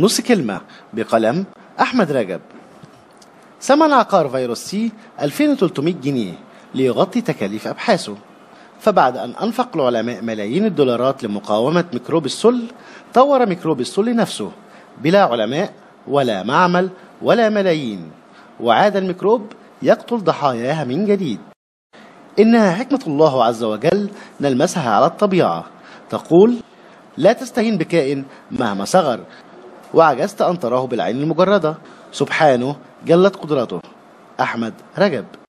نص كلمة بقلم أحمد رجب. ثمن عقار فيروس سي 2300 جنيه ليغطي تكاليف أبحاثه. فبعد أن أنفق العلماء ملايين الدولارات لمقاومة ميكروب السل طور ميكروب السل نفسه بلا علماء ولا معمل ولا ملايين. وعاد الميكروب يقتل ضحاياها من جديد. إنها حكمة الله عز وجل نلمسها على الطبيعة. تقول لا تستهين بكائن مهما صغر وعجزت أن تراه بالعين المجردة. سبحانه جلت قدرته. أحمد رجب.